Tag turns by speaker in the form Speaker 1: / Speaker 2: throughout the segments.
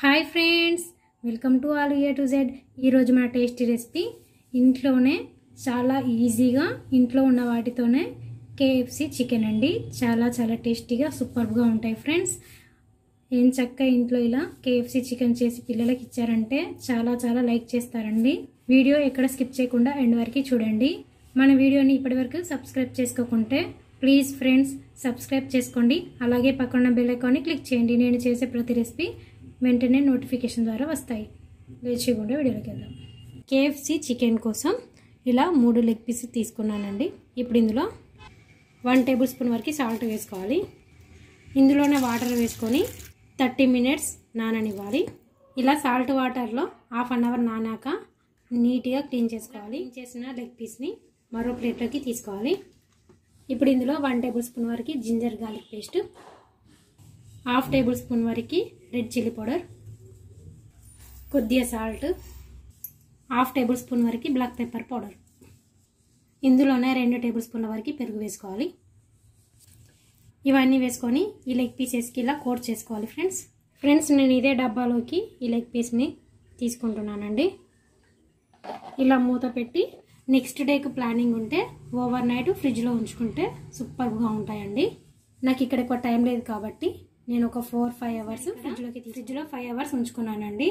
Speaker 1: Hi friends welcome to all A to Z. ఈరోజు మన tasty recipe ఇంట్లోనే చాలా ఈజీగా ఇంట్లో ఉన్న వాటితోనే కేఎఫ్సి చికెన్ అండి. చాలా చాలా టేస్టీగా సూపర్గా ఉంటాయి ఫ్రెండ్స్. ఏం చక్క ఇంట్లో ఇలా కేఎఫ్సి చికెన్ చేసి పిల్లలకి ఇచ్చారంటే చాలా చాలా లైక్ చేస్తారండి. వీడియో ఎక్కడ స్కిప్ చేయకుండా ఎండ్ వరకు చూడండి. మన వీడియోని ఇప్పటివరకు సబ్స్క్రైబ్ చేసుకోకుంటే ప్లీజ్ ఫ్రెండ్స్ సబ్స్క్రైబ్ చేసుకోండి. అలాగే పక్కన బెల్ ఐకాన్ని క్లిక్ చేయండి. నేను చేసే ప్రతి రెసిపీ వెంటనే నోటిఫికేషన్ ద్వారా వస్తాయి. లేచికుండా వీడియోలోకి వెళ్దాం. కేఎఫ్సి చికెన్ కోసం ఇలా మూడు లెగ్ పీస్ తీసుకున్నానండి. ఇప్పుడు ఇందులో వన్ టేబుల్ స్పూన్ వరకు సాల్ట్ వేసుకోవాలి. ఇందులోనే వాటర్ వేసుకొని థర్టీ మినిట్స్ నాననివ్వాలి. ఇలా సాల్ట్ వాటర్లో హాఫ్ అన్ అవర్ నానాక నీట్గా క్లీన్ చేసుకోవాలి. క్లీన్ చేసిన లెగ్ పీస్ని మరో ప్లేట్లోకి తీసుకోవాలి. ఇప్పుడు ఇందులో వన్ టేబుల్ స్పూన్ వరకు ginger garlic paste half tablespoon వరకు రెడ్ చిల్లీ పౌడర్ కొద్దిగా సాల్ట్ హాఫ్ టేబుల్ స్పూన్ వరకు బ్లాక్ పెప్పర్ పౌడర్ ఇందులోనే రెండు టేబుల్ స్పూన్ల వరకు పెరుగు వేసుకోవాలి. ఇవన్నీ వేసుకొని ఈ లెగ్ పీసెస్కి ఇలా కోట్ చేసుకోవాలి ఫ్రెండ్స్ ఫ్రెండ్స్ నేను ఇదే డబ్బాలోకి ఈ లెగ్ పీస్ని తీసుకుంటున్నానండి. ఇలా మూత పెట్టి నెక్స్ట్ డేకి ప్లానింగ్ ఉంటే ఓవర్ నైట్ ఫ్రిడ్జ్లో ఉంచుకుంటే సూపర్గా ఉంటాయండి. నాకు ఇక్కడ ఎక్కువ టైం లేదు కాబట్టి నేను ఒక ఫోర్ ఫైవ్ అవర్స్ ఫ్రిడ్జ్లోకి ఫ్రిడ్జ్లో ఫైవ్ అవర్స్ ఉంచుకున్నానండి.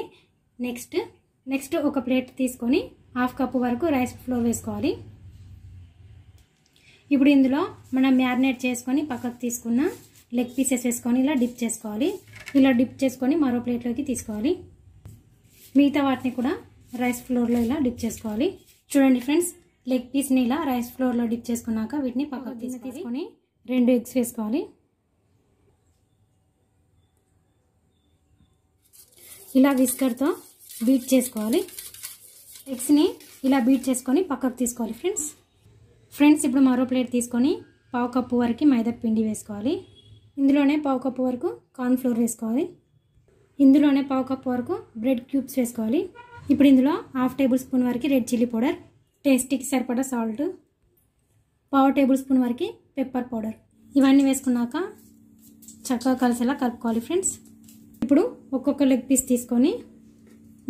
Speaker 1: నెక్స్ట్ నెక్స్ట్ ఒక ప్లేట్ తీసుకొని హాఫ్ కప్ వరకు రైస్ ఫ్లోర్ వేసుకోవాలి. ఇప్పుడు ఇందులో మనం మ్యారినేట్ చేసుకొని పక్కకు తీసుకున్న లెగ్ పీసెస్ వేసుకొని ఇలా డిప్ చేసుకోవాలి. ఇలా డిప్ చేసుకొని మరో ప్లేట్లోకి తీసుకోవాలి. మిగతా వాటిని కూడా రైస్ ఫ్లోర్లో ఇలా డిప్ చేసుకోవాలి. చూడండి ఫ్రెండ్స్ లెగ్ పీస్ని ఇలా రైస్ ఫ్లోర్లో డిప్ చేసుకున్నాక వీటిని పక్కకు తీసుకొని రెండు ఎగ్స్ వేసుకోవాలి. ఇలా విస్కర్తో బీట్ చేసుకోవాలి. ఎగ్స్ని ఇలా బీట్ చేసుకొని పక్కకు తీసుకోవాలి ఫ్రెండ్స్. ఫ్రెండ్స్ ఇప్పుడు మరో ప్లేట్ తీసుకొని పావు కప్పు వరకు మైదా పిండి వేసుకోవాలి. ఇందులోనే పావు కప్పు వరకు కార్న్ఫ్లోర్ వేసుకోవాలి. ఇందులోనే పావు కప్పు వరకు బ్రెడ్ క్యూబ్స్ వేసుకోవాలి. ఇప్పుడు ఇందులో హాఫ్ టేబుల్ స్పూన్ వరకు రెడ్ చిల్లీ పౌడర్ టేస్టీకి సరిపడా సాల్ట్ పావు టేబుల్ స్పూన్ వరకు పెప్పర్ పౌడర్. ఇవన్నీ వేసుకున్నాక చక్కగా కలిసేలా కలుపుకోవాలి ఫ్రెండ్స్. ఇప్పుడు ఒక్కొక్క లెగ్ పీస్ తీసుకొని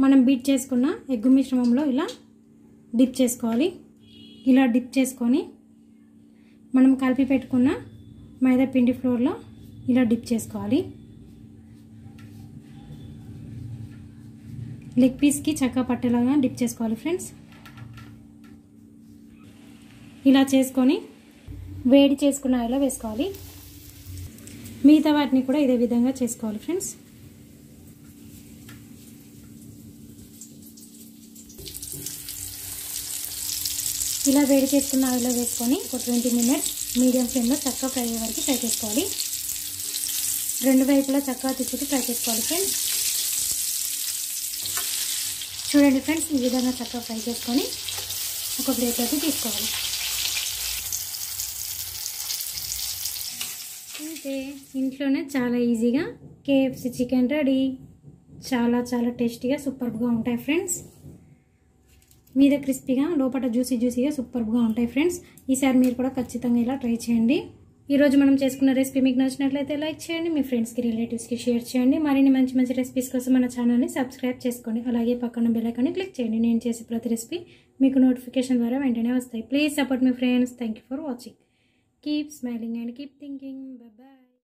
Speaker 1: మనం బీట్ చేసుకున్న ఎగ్గు మిశ్రమంలో ఇలా డిప్ చేసుకోవాలి. ఇలా డిప్ చేసుకొని మనం కలిపి పెట్టుకున్న మైదా పిండి ఫ్లోర్లో ఇలా డిప్ చేసుకోవాలి. లెగ్ పీస్కి చక్క పట్టేలాగా డిప్ చేసుకోవాలి ఫ్రెండ్స్ ఇలా చేసుకొని వేడి చేసుకున్న ఆయిల్లో వేసుకోవాలి. మిగతా వాటిని కూడా ఇదే విధంగా చేసుకోవాలి ఫ్రెండ్స్ ఇలా వేడి చేసుకున్న ఆయిల్లో వేసుకొని ఒక ట్వంటీ మినిట్స్ మీడియం ఫ్లేమ్లో చక్కగా ఫ్రై అయ్యే వరకు ఫ్రై చేసుకోవాలి. రెండు వైపులా చక్కగా తిప్పుతూ ఫ్రై చేసుకోవాలి ఫ్రెండ్స్ చూడండి ఫ్రెండ్స్ ఈ విధంగా చక్కగా ఫ్రై చేసుకొని ఒక ప్లేట్లోకి తీసుకోవాలి. అంటే ఇంట్లోనే చాలా ఈజీగా కేఎఫ్సి చికెన్ రెడీ చాలా చాలా టేస్టీగా సూపర్గా ఉంటాయి ఫ్రెండ్స్ మీద క్రిస్పీగా లోపల జ్యూసీ జ్యూసీగా సూపర్గా ఉంటాయి ఫ్రెండ్స్ ఈసారి మీరు కూడా ఖచ్చితంగా ఇలా ట్రై చేయండి. ఈరోజు మనం చేసుకున్న రెసిపీ మీకు నచ్చినట్లయితే లైక్ చేయండి మీ ఫ్రెండ్స్కి రిలేటివ్స్కి షేర్ చేయండి. మరిన్ని మంచి మంచి రెసిపీస్ కోసం మన ఛానల్ని సబ్స్క్రైబ్ చేసుకోండి. అలాగే పక్కన బెల్లైకాన్ని క్లిక్ చేయండి. నేను చేసే ప్రతి రెసిపీ మీకు నోటిఫికేషన్ ద్వారా వెంటనే వస్తాయి. Please support me friends thank you for watching keep smiling and keep thinking bye